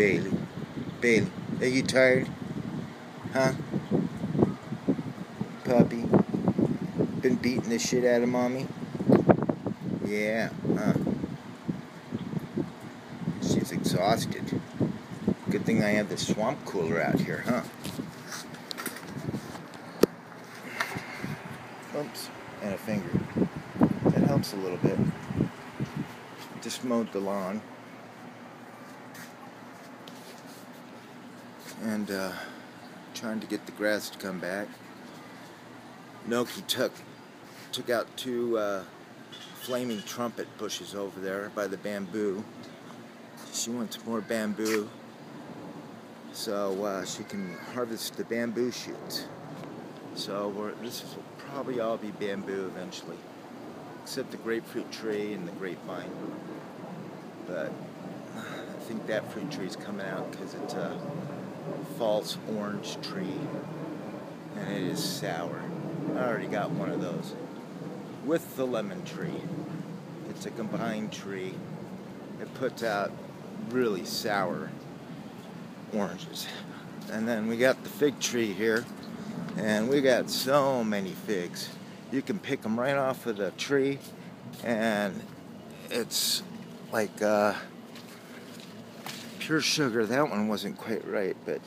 Bailey. Bailey, are you tired? Huh? Puppy? Been beating the shit out of mommy? Yeah, huh? She's exhausted. Good thing I have the swamp cooler out here, huh? Oops, and a finger. That helps a little bit. Just mowed the lawn. And uh, trying to get the grass to come back. Noki took took out two uh, flaming trumpet bushes over there by the bamboo. She wants more bamboo so uh, she can harvest the bamboo shoots. So this will probably all be bamboo eventually, except the grapefruit tree and the grapevine. But I think that fruit tree is coming out because it's a false orange tree and it is sour. I already got one of those with the lemon tree. It's a combined tree. It puts out really sour oranges. And then we got the fig tree here, and we got so many figs. You can pick them right off of the tree, and it's like uh, pure sugar. That one wasn't quite right, but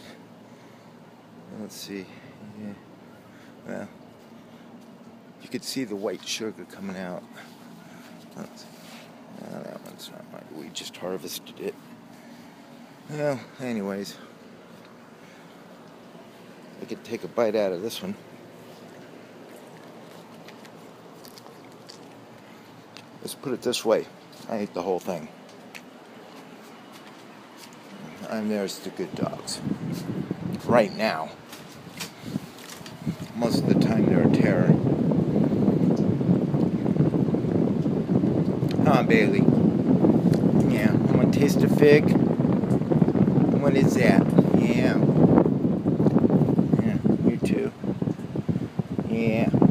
let's see. Yeah. Well, you could see the white sugar coming out. That one's not right. We just harvested it. Well, anyways, I could take a bite out of this one. Let's put it this way I ate the whole thing and there's the good dogs. Right now, most of the time they're a terror. Come on, Bailey? Yeah, I'm gonna taste a fig. What is that? Yeah. Yeah, you too. Yeah.